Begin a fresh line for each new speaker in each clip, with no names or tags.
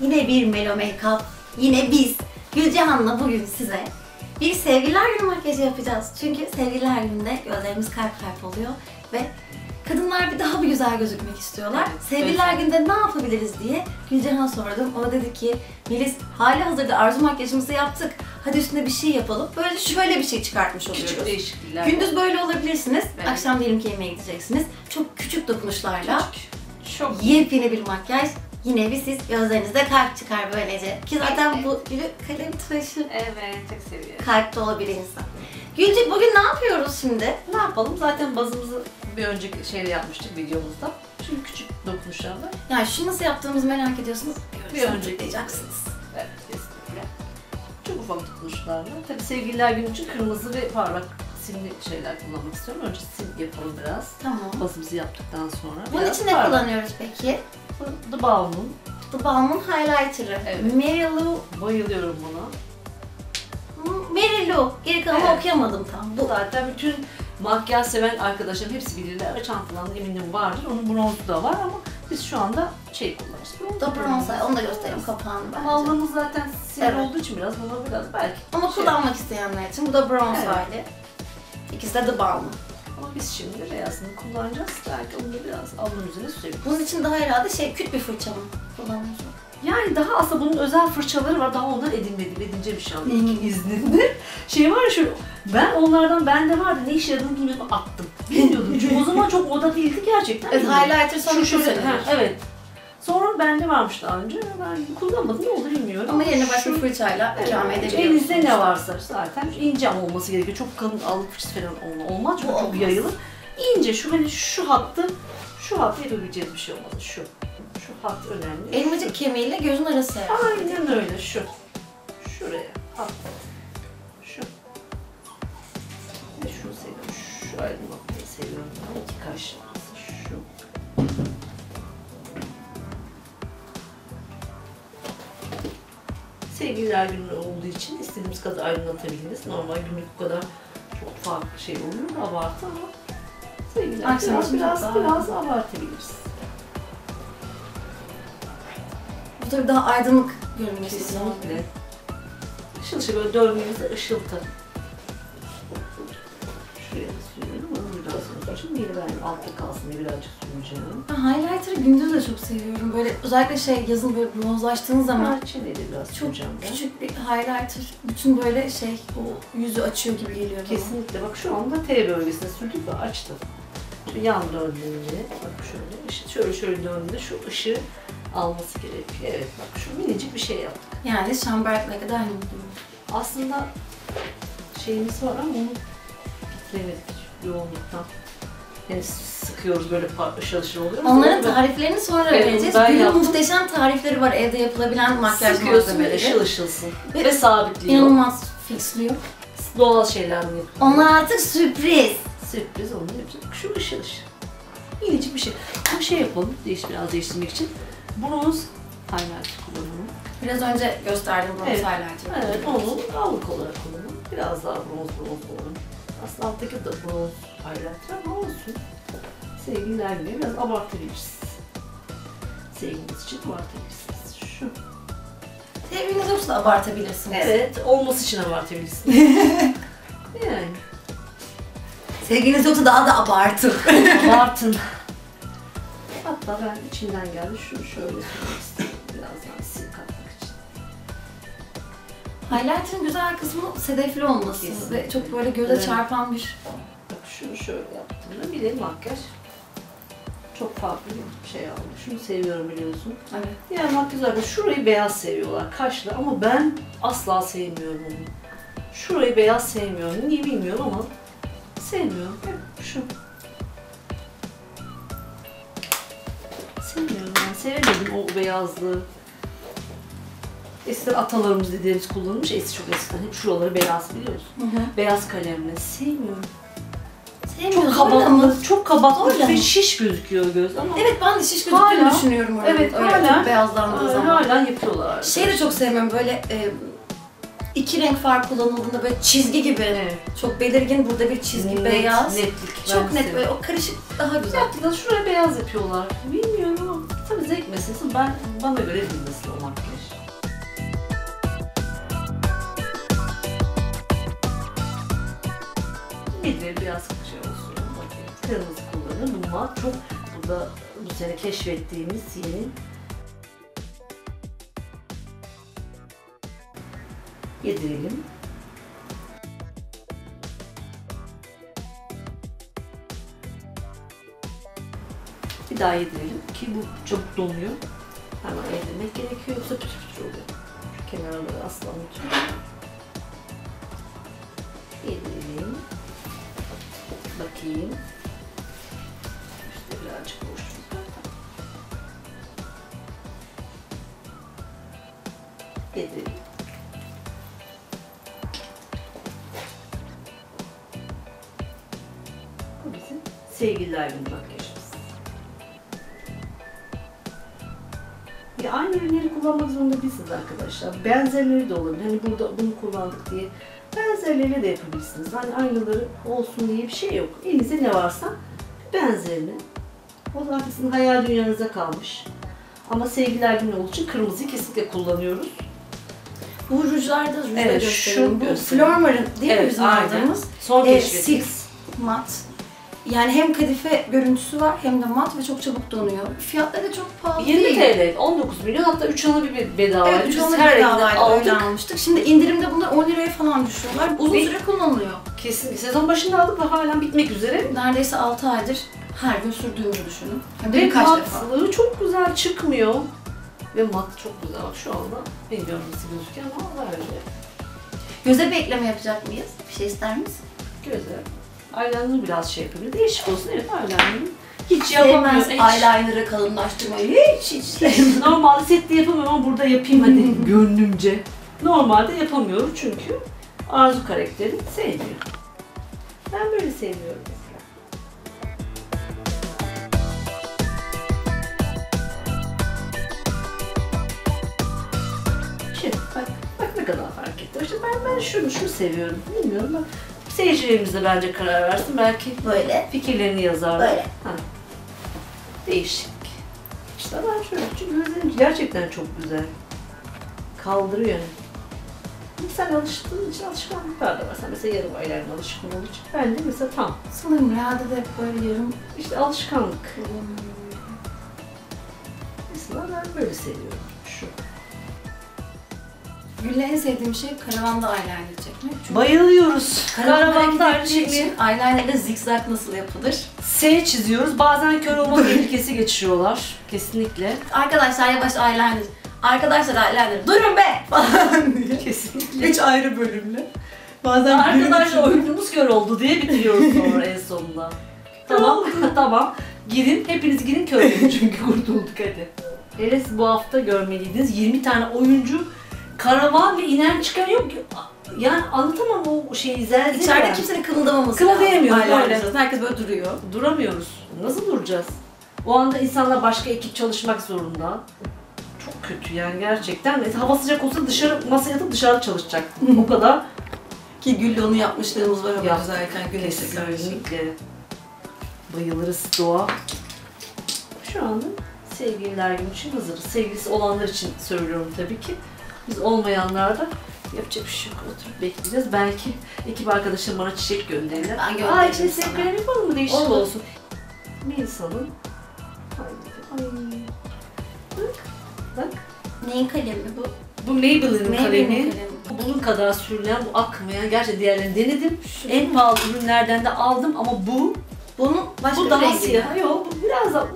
Yine bir Melo Makeup, yine biz. Gülcihan'la bugün size bir sevgililer günü makyajı yapacağız. Çünkü sevgililer gününde gözlerimiz kalp kalp oluyor ve kadınlar bir daha bir güzel gözükmek istiyorlar. Sevgililer
evet.
günde ne yapabiliriz diye Gülcihan'a sordum. O da dedi ki Melis hali hazırda arzu makyajımızı yaptık. Hadi üstüne bir şey yapalım. Böyle şöyle bir şey çıkartmış oluyoruz.
Küçük değişiklikler.
Gündüz böyle olabilirsiniz.
Evet.
Akşam diyelim ki yemeğe gideceksiniz. Çok küçük dokunuşlarla
Küçük. Çok
yepyeni bir makyaj. Yine bir siz gözlerinizde kalp çıkar böylece. Ki zaten
Evet.
bu gülü kalem tıraşı
Evet, çok seviyorum.
kalpte olabilir insan. Gülcük bugün ne yapıyoruz şimdi?
Ne yapalım? Zaten bazımızı bir önceki şeyde yapmıştık videomuzda. Şimdi küçük dokunuşlarla.
Yani şu nasıl yaptığımızı merak ediyorsunuz.
Bir önceki-
tıklayacaksınız.
Evet, kesinlikle. Çok ufak dokunuşlarla. Tabii sevgililer günü için kırmızı ve parlak simli şeyler kullanmak istiyorum. Önce sim yapalım biraz.
Tamam.
Bazımızı yaptıktan sonra.
Bunun için ne kullanıyoruz peki?
The Balm'un.
The Balm'un highlighter'ı.
Evet.
Mary Lou.
Bayılıyorum buna.
Mary Lou. Geri kalanı
Evet.
okuyamadım tam.
Bu zaten bütün makyaj seven arkadaşlarım hepsi bilirler çantalarında eminim vardır. Onun bronzu da var ama biz şu anda şey kullanırız.
da bronzer. Onu da göstereyim kapağını bence.
Mallığımız zaten siyah
Evet.
olduğu için biraz buna biraz belki.
Ama
şey-
kullanmak isteyenler için bu da bronze
Evet.
hali. İkisi de The Balm.
Ama biz şimdi beyazını kullanacağız. Belki onu da biraz alnın üzerine sürebiliriz.
Bunun için daha herhalde şey küt bir fırça mı kullanıyorsun?
Yani daha aslında bunun özel fırçaları var. Daha ondan edinmedim. Edineceğim şu an
Hı.
ilk izninde. Şey var ya şu, ben onlardan bende vardı. Ne işe yaradığını bilmiyordum attım. Bilmiyordum. Çünkü o zaman çok oda değildi gerçekten.
Evet,
bilmiyordum.
highlighter son
Şu şöyle, ha, evet. Sonra bende varmış daha önce. Ben kullanmadım. Ne olur bilmiyorum.
Ama yerine başka
Şu-
fırçayla
Evet,
ikame edebiliyorsunuz.
Elinizde ne varsa zaten ince ama olması gerekiyor. Çok kalın fırçası falan olma- olmaz çok
olmaz.
yayılır. İnce şu hani şu hattı şu hattı yapabileceğiniz bir şey olmalı. Şu. Şu hat önemli.
Elmacık kemiğiyle gözün arası.
Aynen öyle şu. Şuraya hat. Şu. Ve şunu seviyorum. Şu ayrı noktayı seviyorum. Ben iki kaş Sevgililer günü olduğu için istediğimiz kadar aydınlatabiliriz. Normal günlük bu kadar çok farklı şey oluyor, abartı ama sevgililer
Akşam
biraz, biraz,
daha
biraz abartabiliriz.
Bu tabii daha aydınlık görünmesi
Kesinlikle. Işıl ışıl böyle dövmemizde ışıltı. Yine ben altta kalsın diye birazcık süreceğim.
Highlighter'ı gündüz de çok seviyorum. Böyle özellikle şey yazın böyle bronzlaştığınız zaman
Ama çeneyi de biraz
çok
süreceğim ben.
küçük bir highlighter bütün böyle şey o yüzü açıyor gibi geliyor bana.
Kesinlikle bak şu anda T bölgesine sürdük ve açtım. Şu yan döndüğünde bak şöyle ışık şöyle şöyle döndüğünde şu ışığı alması gerekiyor. Evet bak şu minicik bir şey yaptık.
Yani Chambert'le kadar gibi.
Aslında şeyimiz var ama onu bitiremedik yoğunluktan. Yani sıkıyoruz böyle ışıl ışıl oluyor.
Onların
sonra
tariflerini sonra
Evet,
vereceğiz.
yaptım.
muhteşem tarifleri var evde yapılabilen makyaj
sıkıyorsun
malzemeleri.
ışıl ışılsın.
Ve
Ve sabitliyor.
İnanılmaz fixliyor.
Doğal şeylerden yapılıyor.
Onlar artık sürpriz.
Sürpriz onu yapacak. Şu ışıl ışıl. Minicik bir şey. Bir şey yapalım. Değiş, biraz değiştirmek için. Bronz highlighter kullanalım.
Biraz önce gösterdim bronze
Evet.
highlighter'ı.
Evet, onu allık olarak kullanalım. Biraz daha bronz bronz olalım. Aslında alttaki de bronz highlighter ama olsun. Sevgililer günü biraz abartabiliriz. Sevgiliniz için abartabilirsiniz. Şu.
Sevginiz yoksa da abartabilirsiniz.
Evet, olması için abartabilirsiniz. yani,
Sevginiz yoksa daha da abartın.
abartın. Hatta ben içinden geldi şunu şöyle sürmek
Highlighter'ın güzel kısmı sedefli olması
Kesinlikle.
ve çok böyle göze
Evet.
çarpan bir
Bak şunu şöyle yaptığımda bir de makyaj. Çok farklı bir şey aldı. Şunu seviyorum biliyorsun.
evet.
Diğer makyajlarda şurayı beyaz seviyorlar kaşlı ama ben asla sevmiyorum onu. Şurayı beyaz sevmiyorum. Niye bilmiyorum ama sevmiyorum. Hep şu. Sevmiyorum ben. Sevemedim o beyazlığı. Eskiden atalarımız dediğimiz kullanılmış. Eski çok eskiden hep şuraları beyaz biliyorsun. Beyaz kalemle. Sevmiyorum.
Sevmiyorum.
Çok kabartlı, çok kabartlı
Zorla
ve şiş gözüküyor göz ama
Evet ben de şiş gözüktüğünü
Hala-
düşünüyorum öyle.
Evet,
öyle
hala-
beyazlandığı zaman.
hala yapıyorlar.
Şey de çok sevmiyorum böyle e, iki renk far kullanıldığında böyle çizgi gibi.
Evet.
Çok belirgin burada bir çizgi
Net-
beyaz.
Netlik.
Çok net böyle o karışık daha güzel.
Yaptıkları şuraya beyaz yapıyorlar. Bilmiyorum ama tabii zevk meselesi. Ben bana göre değil Nedir biraz şey olsun. Kırmızı kullanır. Bu mat çok burada bu sene keşfettiğimiz yeni yedirelim. Bir daha yedirelim ki bu çabuk donuyor. Hemen yedirmek gerekiyor yoksa pütür pütür oluyor. Şu kenarları asla unutmayın. Yedirelim. Bakayım. İşte birazcık boşluk var. Bu bizim sevgililer günü makyajımız. Ya aynı ürünleri kullanmak zorunda değilsiniz arkadaşlar. Benzerleri de olabilir. Hani burada bunu kullandık diye benzerleriyle de yapabilirsiniz. Hani aynıları olsun diye bir şey yok. Elinizde ne varsa benzerini. O zaten sizin hayal dünyanıza kalmış. Ama sevgiler günü olduğu için kırmızıyı kesinlikle kullanıyoruz.
Bu rujlarda rujda
Evet,
gösterelim.
şu
Bu. Flormar'ın değil mi
Evet,
bizim
aynen.
aldığımız?
Son
E,
keşfetimiz.
six mat. Yani hem kadife görüntüsü var hem de mat ve çok çabuk donuyor. Fiyatları da çok pahalı
20
değil.
TL, 19 milyon hatta 3 anı bir bedava.
Evet,
Biz
üç onu
her renkten
bedavayla öyle almıştık. Şimdi indirimde bunlar 10 liraya falan düşüyorlar. Uzun
Ve-
süre kullanılıyor.
Kesin sezon başında aldık ve halen bitmek üzere.
Neredeyse 6 aydır her gün sürdüğümüzü düşünün. Hem de
Ve
birkaç defa.
matlığı çok güzel çıkmıyor. Ve mat çok güzel. Bak şu anda bilmiyorum nasıl gözüküyor ama öyle.
Göze bir ekleme yapacak mıyız? Bir şey ister misin?
Göze. Eyeliner'ı biraz şey yapabilir. Değişik olsun. Evet eyeliner'ı hiç yapamıyorum. Hiç.
eyeliner'ı kalınlaştırmayı. Hiç hiç sevmez.
Normalde sette yapamıyorum ama burada yapayım hadi gönlümce. Normalde yapamıyorum çünkü Arzu karakteri sevmiyor. Ben böyle seviyorum mesela. Şimdi bak, bak ne kadar fark etti. İşte ben, ben şunu, şunu seviyorum. Bilmiyorum ben. Seyircilerimiz de bence karar versin. Belki
Böyle.
fikirlerini yazarlar.
Böyle.
Ha. Değişik. İşte ben şöyle çünkü gözlerim gerçekten çok güzel. Kaldırıyor. Sen alıştığın için alışkanlıklar da var. Sen mesela yarım aylarına alışkın olduğu için. Ben de mesela tam.
Sanırım realde de hep böyle yarım
İşte alışkanlık.
kullanıyorum.
Mesela ben böyle seviyorum.
Gül'le en sevdiğim şey karavanda eyeliner çekmek. Çünkü
Bayılıyoruz.
karavanda
Karavanda
gittiği
şekilde
için eyeliner'da zigzag nasıl yapılır?
S çiziyoruz. Bazen kör olma tehlikesi geçiriyorlar. Kesinlikle.
Arkadaşlar yavaş eyeliner. Arkadaşlar eyeliner. Durun be! falan diye.
Kesinlikle.
Üç ayrı bölümlü. Bazen
Arkadaşlar oyunumuz kör oldu diye bitiriyoruz sonra en sonunda. Tamam, tamam. Girin, hepiniz girin kör olun çünkü kurtulduk hadi. Siz bu hafta görmeliydiniz 20 tane oyuncu karavan ve inen çıkan yok. Yani anlatamam o şeyi zelzele.
İçeride kimsenin kımıldamaması
Kımıldayamıyor,
lazım.
öyle.
Eyeliner'da. Herkes böyle duruyor.
Duramıyoruz. Nasıl duracağız? O anda insanlar başka ekip çalışmak zorunda. Çok kötü yani gerçekten. Mesela hava sıcak olsa dışarı masaya yatıp dışarıda çalışacak. o kadar
Ki Gül'le onu yapmışlığımız var ama güneşe karşı.
Kesinlikle. Bayılırız doğa. Şu anda sevgililer günü için hazırız. Sevgilisi olanlar için söylüyorum tabii ki. Biz olmayanlar da yapacak bir şey yok. Oturup bekleyeceğiz. Belki ekip arkadaşım bana çiçek gönderirler.
Ben gönderirim
Aa içine
sana.
sevgiler yapalım mı? Değişik
Olur.
olsun. Melisa'nın. Ay, ay. Bak. Bak.
Neyin kalemi bu?
Bu Maybelline'in
Maybelline
kalemi.
kalemi.
Bunun kadar sürülen bu akmayan. Gerçi diğerlerini denedim.
Şu.
En pahalı ürünlerden de aldım ama bu
Bunun başka
bu daha siyah. Yok bu biraz da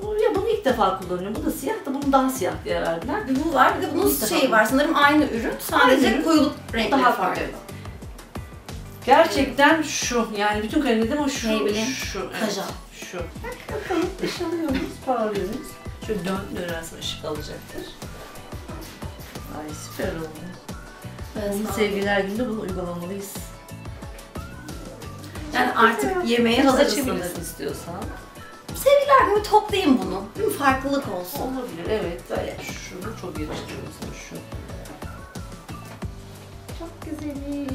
ilk defa kullanıyorum. Bu da siyah da bunu daha siyah diye verdiler.
Bu var, bir de bunun
İlk
şeyi var. Sanırım aynı ürün. Sadece
Aynı ürün.
koyuluk renkleri
Daha
farklı.
Gerçekten şu yani bütün kalem dedim ama şu
Maybelline
şu evet,
Kajal.
şu. Bak bakalım ışınlıyoruz, parlıyoruz. Şöyle dön dönersen ışık alacaktır. Ay süper oldu.
Evet, ol.
sevgililer günde bunu uygulamalıyız.
Yani artık yemeğe hazır ısınır.
istiyorsan.
Günü toplayayım bunu. Değil mi? Farklılık olsun.
Olabilir evet. Böyle şunu çok yakıştırıyor sana şu. Çok güzeliz.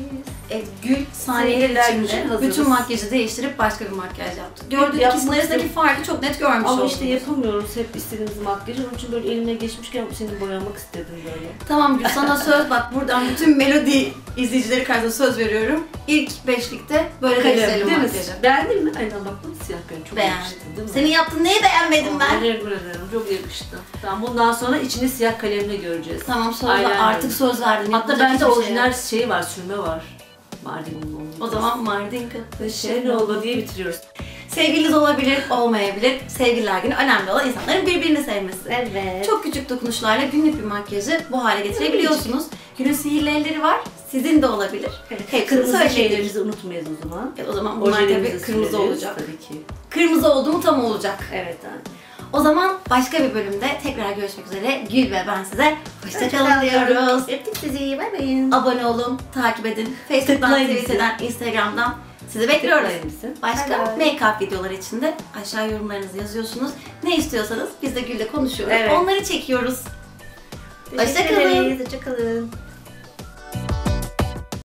e, Gül saniyeler
Saniyeler
içinde
hazırız.
bütün makyajı değiştirip başka bir makyaj yaptı. Gördüğünüz
yapmak
ikisinin arasındaki farkı çok net görmüş
Ama işte yapamıyoruz hep istediğimiz makyajı. Onun için böyle eline geçmişken seni boyamak istedim böyle.
Tamam Gül sana söz bak buradan bütün melodi izleyicileri karşısında söz veriyorum. İlk beşlikte böyle değiştirelim
değil mi?
makyajı.
Beğendin mi? Aynen baktın siyah kalem çok
Beğendim.
yakıştı değil mi?
Senin yaptığın neyi beğenmedim ben?
Teşekkür ederim. Çok yakıştı. Tamam bundan sonra içini siyah kalemle göreceğiz.
Tamam söz ver,
Eyeliner.
artık söz verdim.
Hatta
Yapacak
bende
hiçbir şey
orijinal
yok.
şey var, sürme var. Mardin'in.
O zaman Mardin kapı
şey ne oldu diye bitiriyoruz.
Sevgiliniz olabilir, olmayabilir. Sevgililer günü önemli olan insanların birbirini sevmesi.
Evet.
Çok küçük dokunuşlarla günlük bir makyajı bu hale getirebiliyorsunuz. Günün sihirli elleri var. Sizin de olabilir. Hepsini
Kırmızı
söyleyebiliriz.
şeylerimizi unutmayız o zaman.
Evet, o zaman bunlar tabii kırmızı
süreriz,
olacak.
Tabii ki.
Kırmızı oldu mu tam olacak.
Evet anne.
O zaman başka bir bölümde tekrar görüşmek üzere. Gül ve ben size hoşçakalın diyoruz.
Öptük sizi. Bay bay.
Abone olun, takip edin. Facebook'tan. Twitter'dan, Instagram'dan sizi bekliyoruz. Başka make-up videoları için de aşağı yorumlarınızı yazıyorsunuz. Ne istiyorsanız biz de Gül'le konuşuyoruz.
Evet.
Onları çekiyoruz.
Teşekkür
Hoşça